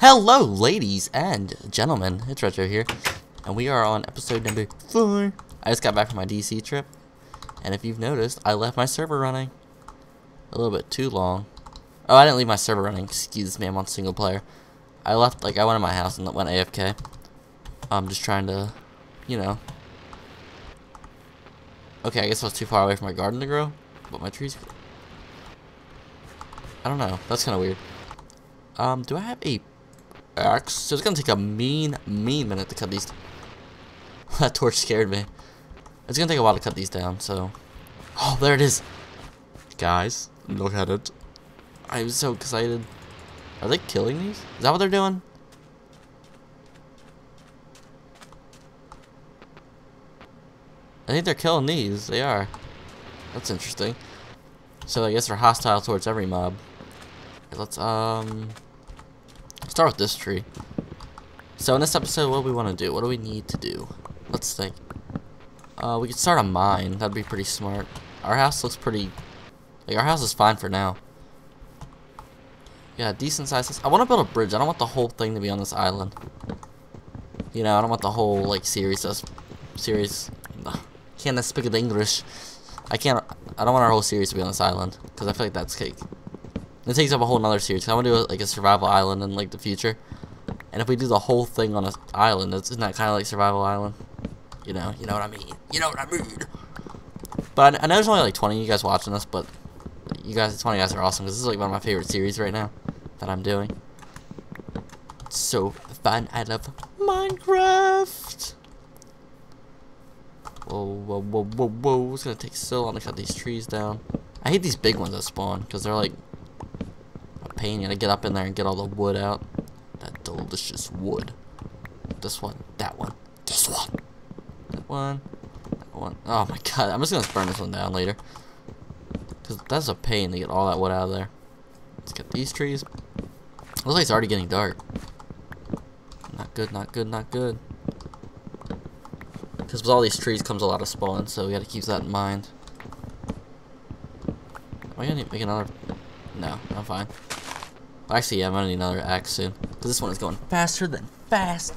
Hello, ladies and gentlemen. It's Retro here, and we are on episode number four. I just got back from my DC trip, and if you've noticed, I left my server running a little bit too long. Oh, I didn't leave my server running. Excuse me, I'm on single player. I left, like, I went to my house and went AFK. I'm just trying to, you know. Okay, I guess I was too far away from my garden to grow, but my trees. I don't know. That's kind of weird. Um, do I have a axe? So it's gonna take a mean, mean minute to cut these. that torch scared me. It's gonna take a while to cut these down. So, oh, there it is. Guys, look at it. I'm so excited. Are they killing these? Is that what they're doing? I think they're killing these. They are. That's interesting. So I guess they're hostile towards every mob. Let's um start with this tree. So in this episode, what do we want to do? What do we need to do? Let's think. Uh, we could start a mine. That'd be pretty smart. Our house looks pretty. Like our house is fine for now. Yeah, decent sizes. I want to build a bridge. I don't want the whole thing to be on this island. You know, I don't want the whole like series. Us series. Can't speak of the English. I can't. I don't want our whole series to be on this island because I feel like that's cake. It takes up a whole nother series. I want to do like a survival island in like the future. And if we do the whole thing on an island, isn't that kind of like survival island? You know, you know what I mean. You know what I mean. But I, I know there's only like 20 of you guys watching this, but you guys, 20 guys are awesome because this is like one of my favorite series right now that I'm doing. It's so fun. I love Minecraft. Whoa, whoa, whoa, whoa, whoa. It's gonna take so long to cut these trees down. I hate these big ones that spawn because they're like a pain. You gotta get up in there and get all the wood out. That delicious wood. This one, that one, this one, that one, that one. Oh my god, I'm just gonna burn this one down later. Because that's a pain to get all that wood out of there. Let's get these trees. Looks like it's already getting dark. Not good, not good, not good. Because with all these trees comes a lot of spawn, so we gotta keep that in mind. Am I gonna make another? No, I'm fine. Actually, yeah, I'm gonna need another axe soon. Because this one is going faster than fast.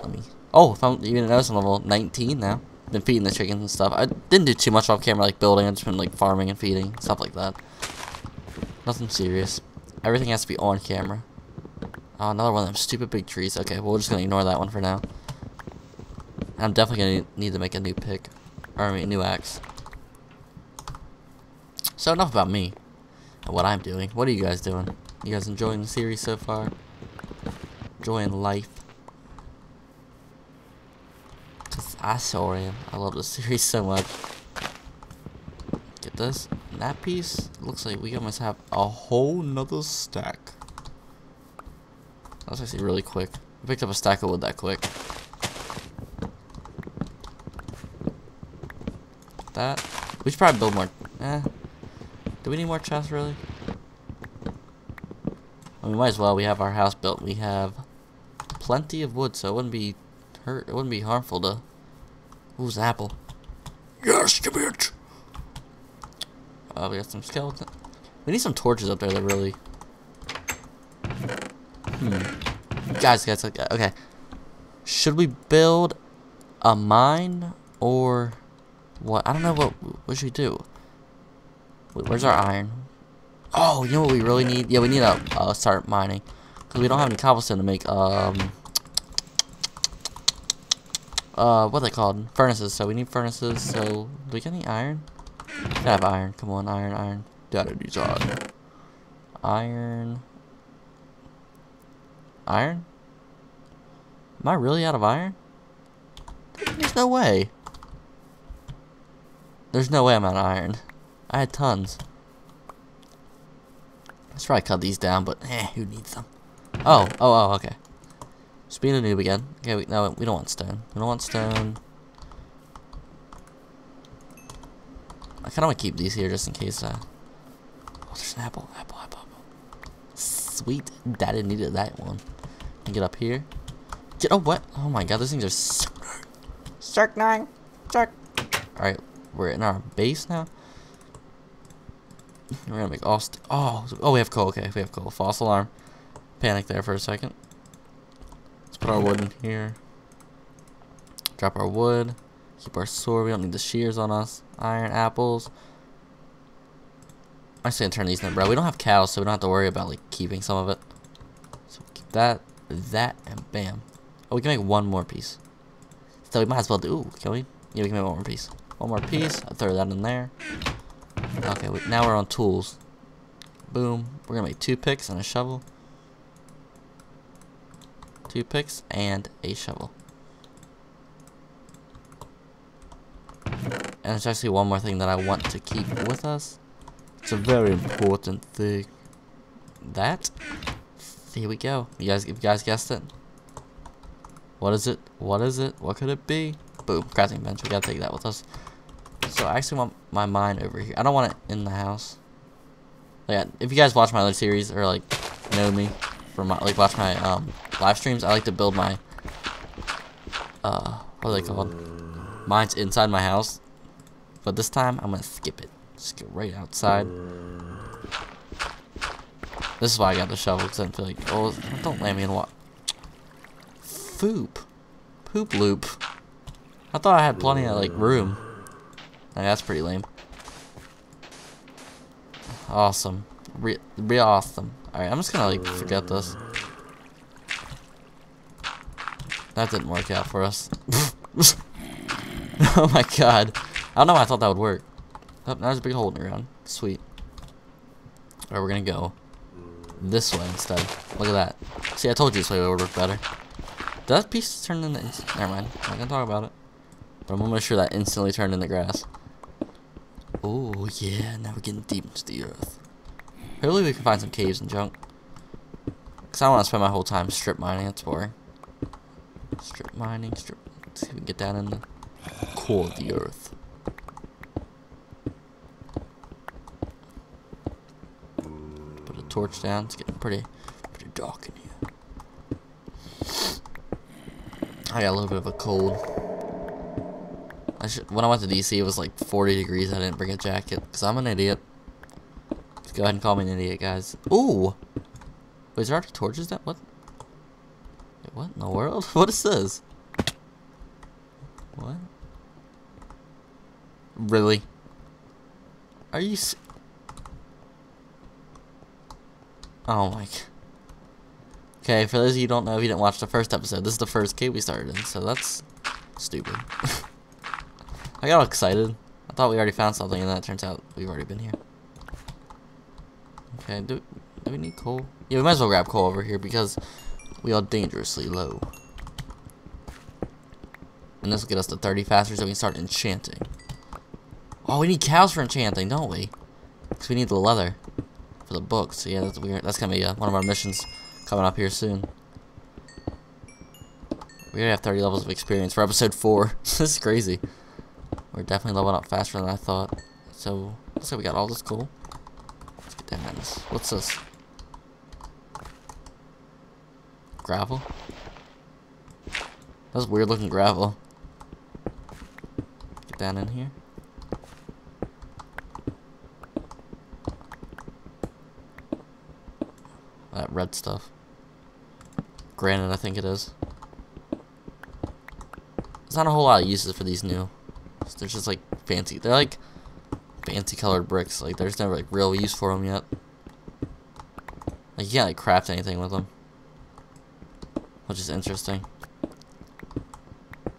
Let me... Oh, I'm even I'm level 19 now. Been feeding the chickens and stuff. I didn't do too much off camera, like building. i just been like farming and feeding, stuff like that. Nothing serious. Everything has to be on camera. Oh, another one of them stupid big trees. Okay, well, we're just gonna ignore that one for now. I'm definitely gonna need to make a new pick. Or, I mean, a new axe. So, enough about me. And what I'm doing. What are you guys doing? You guys enjoying the series so far? Enjoying life? I sure am. I love the series so much. Get this. That piece looks like we almost have a whole nother stack. That's actually really quick. I picked up a stack of wood that quick. That. We should probably build more. Eh. Do we need more chests, really? We might as well. We have our house built. We have plenty of wood, so it wouldn't be hurt. It wouldn't be harmful to. Who's apple? Yes, you bitch. Uh, we got some skeleton. We need some torches up there that really. Hmm. Guys, guys, okay. Should we build a mine or what? I don't know what. What should we do? Wait, where's our iron? Oh, you know what we really need? Yeah, we need to uh, start mining. Because we don't have any cobblestone to make, um... Uh, what are they called? Furnaces. So we need furnaces. So, do we get any iron? I have iron. Come on, iron, iron. Data design. Iron. Iron? Am I really out of iron? There's no way. There's no way I'm out of iron. I had tons. Let's try to cut these down, but eh, who needs them? Oh, oh, oh, okay. Just being a noob again. Okay, we, no, we don't want stone. We don't want stone. I kind of want to keep these here just in case. Uh... Oh, there's an apple, apple, apple, apple. Sweet, daddy needed that one. And get up here. Get oh what? Oh my god, those things are so Shark nine, shark. All right, we're in our base now. We're gonna make all. oh, oh, we have coal. Okay, we have coal. False alarm. Panic there for a second. Let's put our wood in here. Drop our wood. Keep our sword. We don't need the shears on us. Iron apples. I say turn these in, bro. We don't have cows, so we don't have to worry about like keeping some of it. So keep that, that, and bam. Oh, we can make one more piece. So we might as well do. Ooh, can we? Yeah, we can make one more piece. One more piece. I'll throw that in there. Okay, we, now we're on tools. Boom. We're gonna make two picks and a shovel. Two picks and a shovel. And there's actually one more thing that I want to keep with us. It's a very important thing. That? Here we go. You guys, you guys guessed it. What is it? What is it? What could it be? Boom, crafting bench. We gotta take that with us. So I actually want my mine over here. I don't want it in the house. Yeah, if you guys watch my other series or like know me from my, like watch my um live streams, I like to build my uh what are they called? Mines inside my house. But this time I'm gonna skip it. Just get right outside. This is why I got the shovel because I feel like oh don't let me in what Foop. Poop loop. I thought I had plenty of like room. That's pretty lame. Awesome. Re real awesome. Alright, I'm just gonna like forget this. That didn't work out for us. oh my god. I don't know why I thought that would work. Oh, now there's a big hole in the ground. Sweet. Alright, we're gonna go this way instead. Look at that. See, I told you this way would work better. Did that piece turn into... Never mind. I'm not gonna talk about it. But I'm almost sure that instantly turned into grass. Oh, yeah. Now we're getting deep into the earth. Hopefully we can find some caves and junk. Because I don't want to spend my whole time strip mining. It's boring. Strip mining, strip... Let's see if we can get down in the core of the earth. Put a torch down. It's getting pretty, pretty dark in here. I got a little bit of a cold. I should, when I went to DC, it was like 40 degrees. I didn't bring a jacket because I'm an idiot. Just go ahead and call me an idiot, guys. Ooh! Wait, is there already torches down? What? Wait, what in the world? What is this? What? Really? Are you Oh my Okay, for those of you who don't know, if you didn't watch the first episode, this is the first cave we started in, so that's stupid. I got all excited. I thought we already found something, and then it turns out we've already been here. Okay, do, do we need coal? Yeah, we might as well grab coal over here, because we are dangerously low. And this will get us to 30 faster, so we can start enchanting. Oh, we need cows for enchanting, don't we? Because we need the leather for the books. So yeah, that's weird. That's gonna be uh, one of our missions coming up here soon. We already have 30 levels of experience for episode 4. this is crazy. We're definitely leveling up faster than I thought. So, looks like we got all this cool. Let's get down this. What's this? Gravel? That's weird looking gravel. Get down in here. That red stuff. Granite, I think it is. There's not a whole lot of uses for these new. They're just like fancy. They're like fancy colored bricks. Like there's never like real use for them yet. Like you can't like craft anything with them, which is interesting.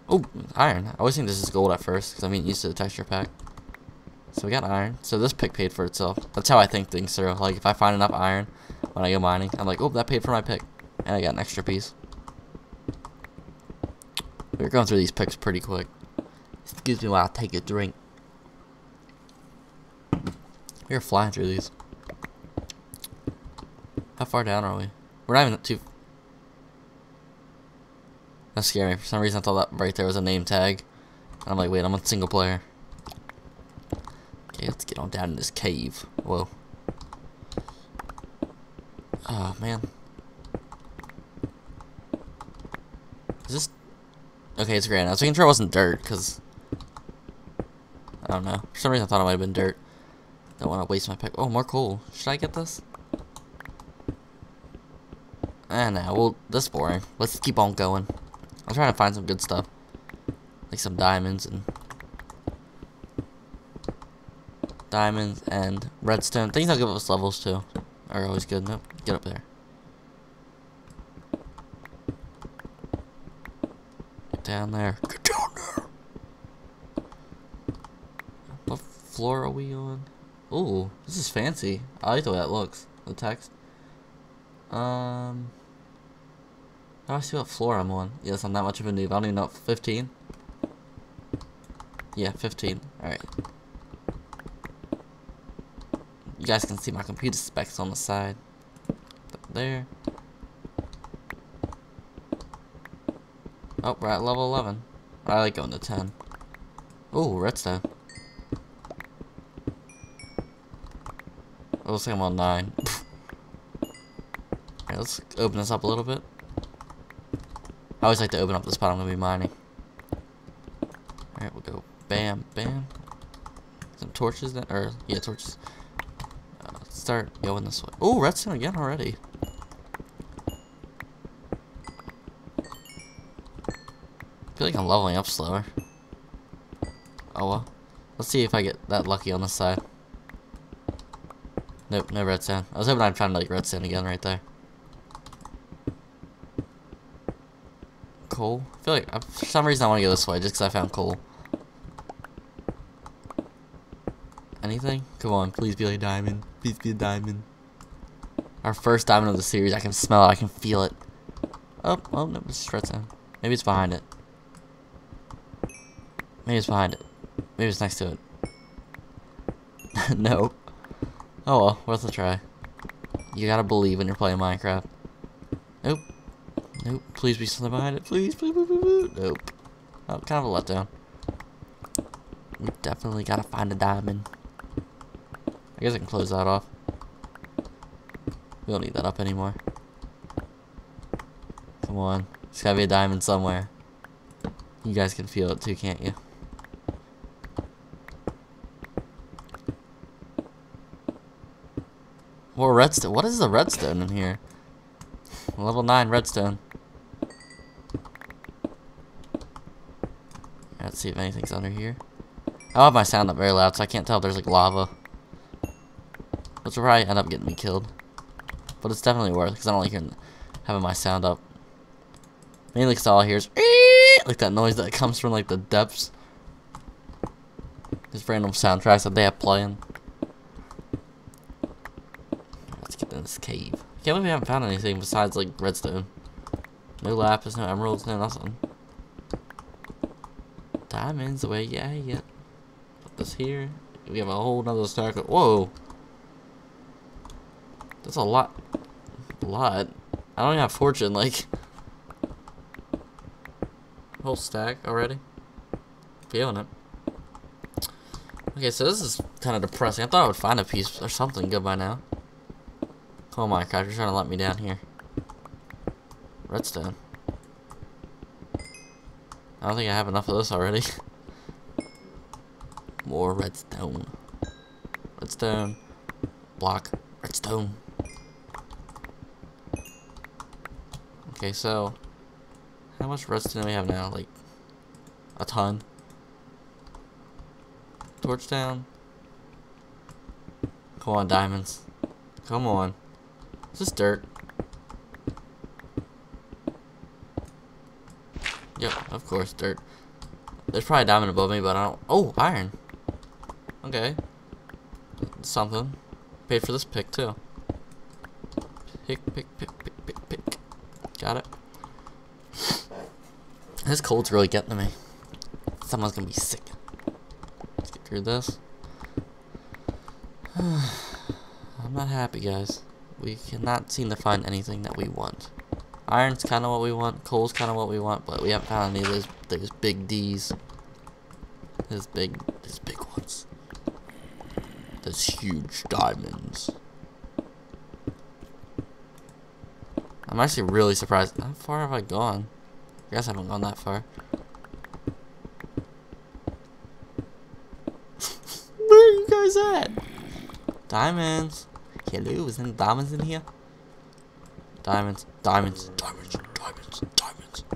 Oh, iron. I always think this is gold at first because I mean used to the texture pack. So we got iron. So this pick paid for itself. That's how I think things through. Like if I find enough iron when I go mining, I'm like, oh, that paid for my pick, and I got an extra piece. We're going through these picks pretty quick. Excuse me while I take a drink. We're flying through these. How far down are we? We're not even too... That scared me. For some reason I thought that right there was a name tag. I'm like, wait, I'm a single player. Okay, let's get on down in this cave. Whoa. Oh, man. Is this... Okay, it's granite. I was making sure it wasn't dirt, because... I don't know. For some reason I thought it might have been dirt. Don't want to waste my pick. Oh, more coal. Should I get this? Eh, nah, well, this is boring. Let's keep on going. I'm trying to find some good stuff. Like some diamonds and... Diamonds and redstone. Things that give us levels, too. Are always good. Nope, get up there. Get down there. Get down there! What floor are we on? Ooh, this is fancy. I like the way that looks. The text. Um... Do I see what floor I'm on? Yes, I'm not much of a noob. I don't even know. 15? Yeah, 15. Alright. You guys can see my computer specs on the side. There. Oh, we're at level 11. I like going to 10. Oh, redstone. Looks like I'm on 9. Alright, let's open this up a little bit. I always like to open up the spot I'm going to be mining. Alright, we'll go bam, bam. Some torches then, or, yeah, torches. Uh, start going this way. Oh, redstone again already. I feel like I'm leveling up slower. Oh well. Let's see if I get that lucky on this side. Nope, no redstone. I was hoping I'd find like redstone again right there. coal. I feel like, for some reason I want to go this way, just because I found coal. Anything? Come on, please be a diamond. Please be a diamond. Our first diamond of the series. I can smell it. I can feel it. Oh, oh no, it's redstone. Maybe it's behind it. Maybe it's behind it. Maybe it's next to it. no. Oh well, worth a try. You gotta believe when you're playing Minecraft. Nope. Nope. Please be something behind it. Please, please, please, please. Nope. Oh, kind of a letdown. We definitely gotta find a diamond. I guess I can close that off. We don't need that up anymore. Come on. There's gotta be a diamond somewhere. You guys can feel it too, can't you? More redstone. What is the redstone in here? Level 9 redstone. Let's see if anything's under here. I have my sound up very loud, so I can't tell if there's like lava. Which will probably end up getting me killed. But it's definitely worth because I don't like hearing, having my sound up. Mainly because all I hear is like that noise that comes from like the depths. Just random soundtracks that they have playing. Let's get in this cave. I can't believe we haven't found anything besides like redstone. No lapis, no emeralds, no nothing. Diamonds away, yeah, yeah. Put this here. We have a whole nother stack of whoa. That's a lot a lot. I don't even have fortune, like whole stack already. Feeling it. Okay, so this is kind of depressing. I thought I would find a piece or something good by now. Come on, Minecraft, you're trying to let me down here. Redstone. I don't think I have enough of this already. More redstone. Redstone. Block. Redstone. Okay, so how much redstone do we have now? Like a ton. Torch down. Come on, diamonds. Come on. Is this dirt? Yep, of course, dirt. There's probably a diamond above me, but I don't... Oh, iron. Okay. Something. Paid for this pick, too. Pick, pick, pick, pick, pick, pick. Got it. This cold's really getting to me. Someone's gonna be sick. Let's get through this. I'm not happy, guys. We cannot seem to find anything that we want. Iron's kind of what we want. Coal's kind of what we want, but we haven't found any of those, those big D's. Those big, those big ones. Those huge diamonds. I'm actually really surprised. How far have I gone? I guess I haven't gone that far. Where are you guys at? Diamonds. Hello, is there diamonds in here? Diamonds, diamonds, diamonds, diamonds, diamonds.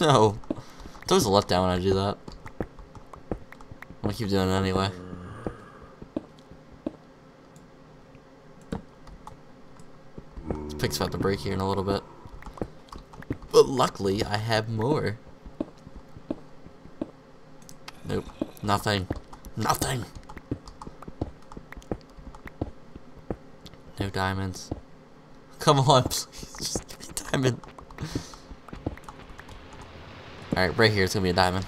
No. It's always a letdown when I do that. I'm gonna keep doing it anyway. This pig's about to break here in a little bit. But luckily, I have more. Nope. Nothing. Nothing. No diamonds. Come on, please. Just give me a diamond. Alright, right here, it's gonna be a diamond.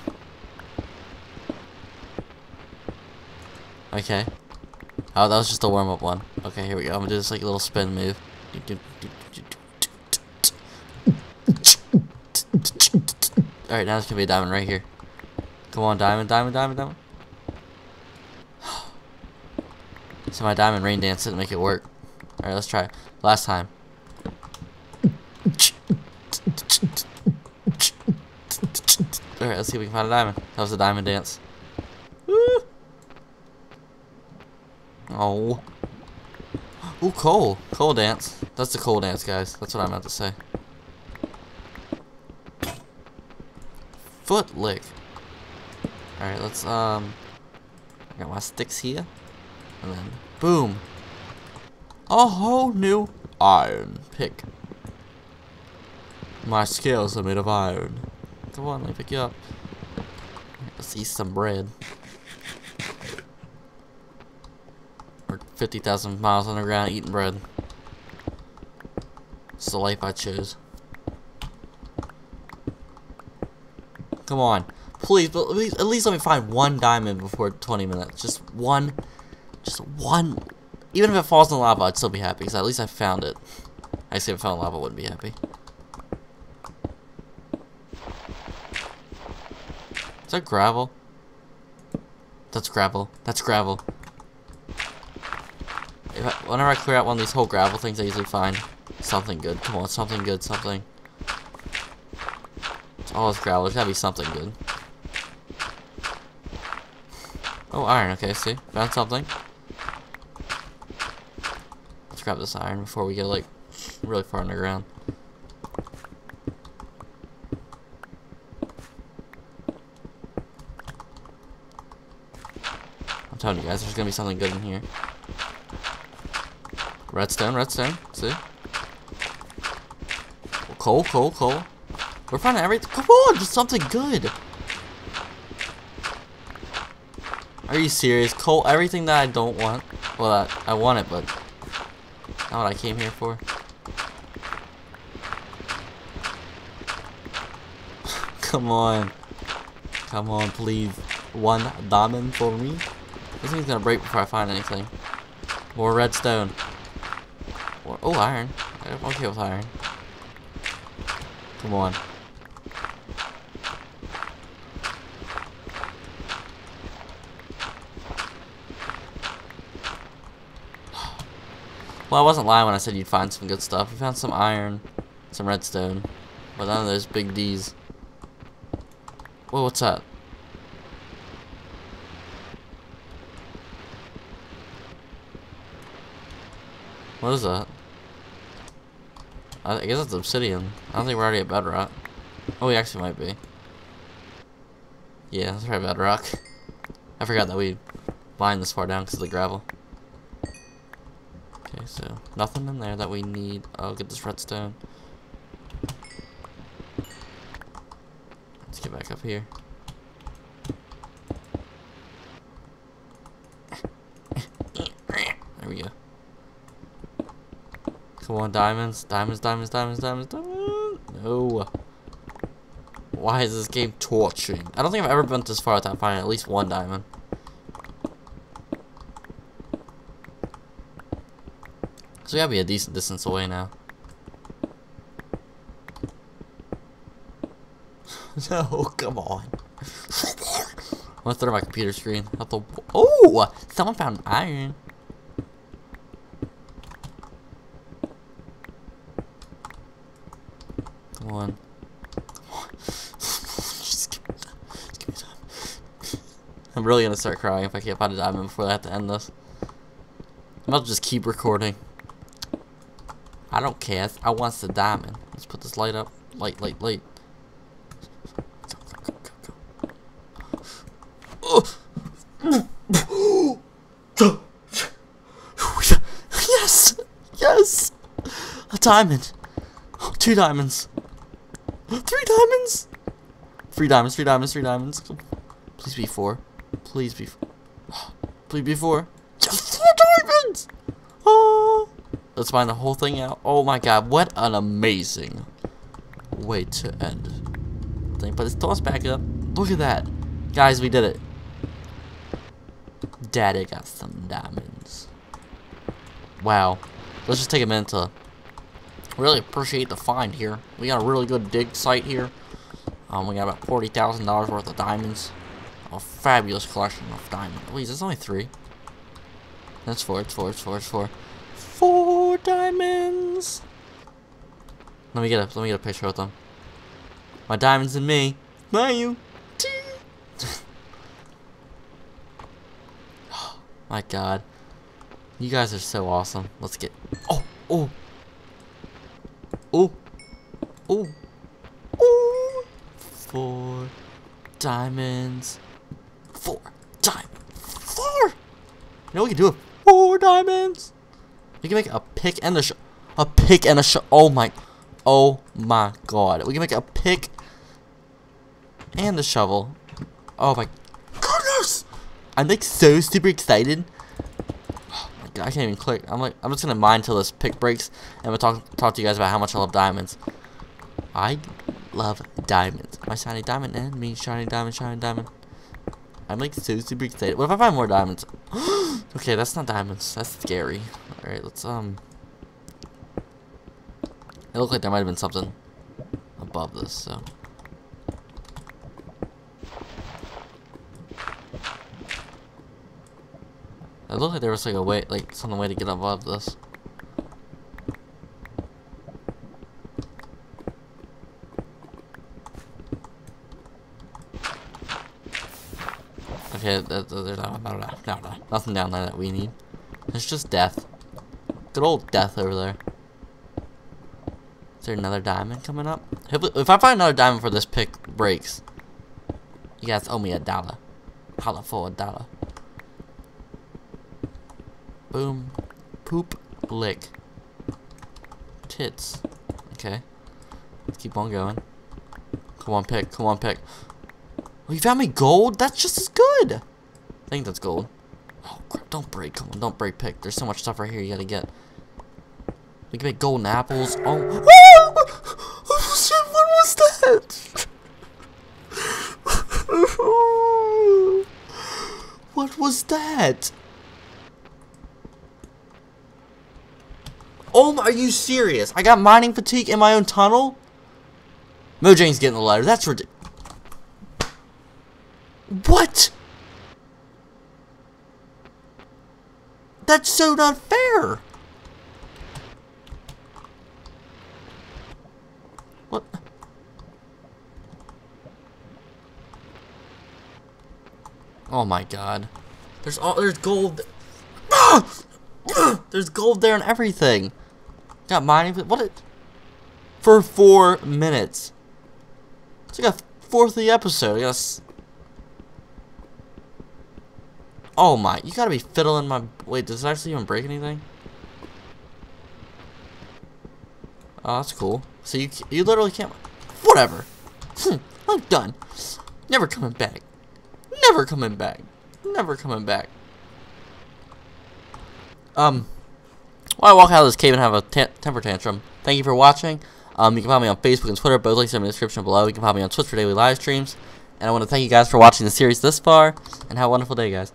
Okay. Oh, that was just a warm-up one. Okay, here we go. I'm gonna do this like a little spin move. Alright, now it's gonna be a diamond right here. Come on, diamond, diamond, diamond, diamond. So my diamond rain dance didn't make it work. Alright, let's try. Last time. Alright, let's see if we can find a diamond. That was a diamond dance. Woo! Oh. Ooh, coal. Coal dance. That's the coal dance, guys. That's what I meant to say. Foot lick. Alright, let's, um... I got my sticks here. And then, boom. A whole new iron pick. My scales are made of iron. Come on, let me pick you up. Let's eat some bread. Or 50,000 miles underground eating bread. It's the life I chose. Come on. Please, but at least, at least let me find one diamond before 20 minutes. Just one. Just one. Even if it falls in lava, I'd still be happy, because at least I found it. I say if it fell in lava, I wouldn't be happy. Is that gravel? That's gravel. That's gravel. I, whenever I clear out one of these whole gravel things, I usually find something good. Come on, something good, something. It's all this gravel. There's gotta be something good. Oh, iron. Okay, see? Found something. Let's grab this iron before we get, like, really far underground. I'm telling you guys, there's gonna be something good in here. Redstone, redstone, see? Coal, coal, coal. We're finding everything. Come on, just something good. Are you serious? Coal, everything that I don't want. Well, I, I want it, but not what I came here for. Come on. Come on, please. One diamond for me. This thing's gonna break before I find anything. More redstone. More, oh, iron. I'm okay with iron. Come on. Well, I wasn't lying when I said you'd find some good stuff. We found some iron, some redstone, but none of those big D's. Whoa, what's that? What is that? I guess it's obsidian. I don't think we're already at bedrock. Oh, we actually might be. Yeah, that's right, bedrock. I forgot that we lined this far down because of the gravel. Nothing in there that we need. I'll get this redstone. Let's get back up here. There we go. Come on, diamonds, diamonds, diamonds, diamonds, diamonds, diamonds. No. Why is this game torturing? I don't think I've ever been this far without finding at least one diamond. So we gotta be a decent distance away now. no, come on. I'm gonna throw my computer screen out the. Oh, someone found iron. Come on. I'm really gonna start crying if I can't find a diamond before I have to end this. To just keep recording. I don't care. I want the diamond. Let's put this light up. Light, light, light. yes! Yes! A diamond. Two diamonds. Three diamonds! Three diamonds, three diamonds, three diamonds. Please be four. Please be four. Please be four. Just four diamonds! Oh! Let's find the whole thing out. Oh my god, what an amazing way to end. Thing. Put his toss back up. Look at that. Guys, we did it. Daddy got some diamonds. Wow. Let's just take a minute to really appreciate the find here. We got a really good dig site here. Um, we got about $40,000 worth of diamonds. A fabulous collection of diamonds. Wait, there's only three. That's four, it's four, it's four, it's four. Four diamonds! Let me get a let me get a picture with them. My diamonds and me. Not you. My god. You guys are so awesome. Let's get Oh, oh. Oh. Oh. Oh. Four diamonds. Four diamonds. Four. You know we can do it. Four diamonds. We can make a pick and a sh a pick and a sh Oh my. Oh my god. We can make a pick and a shovel. Oh my goodness! I'm like so super excited. Oh I can't even click. I'm like, I'm just gonna mine till this pick breaks, and we'll talk talk to you guys about how much I love diamonds. I love diamonds. My shiny diamond and me shiny diamond, shiny diamond. I'm like so super excited. What if I find more diamonds? okay, that's not diamonds. That's scary. Alright, let's um it looked like there might have been something above this, so. It looked like there was like a way, like some way to get above this. Okay, there's no, no, no, no, no, nothing down there that we need. It's just death. Good old death over there. Is there another diamond coming up? If I find another diamond for this pick breaks, you guys owe me a dollar. Holla for a dollar. Boom. Poop. Lick. Tits. Okay. Let's keep on going. Come on, pick. Come on, pick. Oh, you found me gold? That's just as good. I think that's gold. Oh, crap. Don't break. Come on. Don't break pick. There's so much stuff right here you gotta get. We can make golden apples. Oh. oh shit, what was that? what was that? Oh my, are you serious? I got mining fatigue in my own tunnel? Mojang's getting the letter. That's ridiculous. What? That's so not fair. What? Oh my god. There's all there's gold. there's gold there and everything. Got mining. What? It, for four minutes. It's like a fourth of the episode. I guess. Oh my! You gotta be fiddling my. Wait, does it actually even break anything? Oh, that's cool. So you you literally can't. Whatever. Hmm, I'm done. Never coming back. Never coming back. Never coming back. Um. While I walk out of this cave and have a temper tantrum, thank you for watching. Um, you can find me on Facebook and Twitter. Both links in the description below. You can find me on Twitch for daily live streams. And I want to thank you guys for watching the series this far. And have a wonderful day, guys.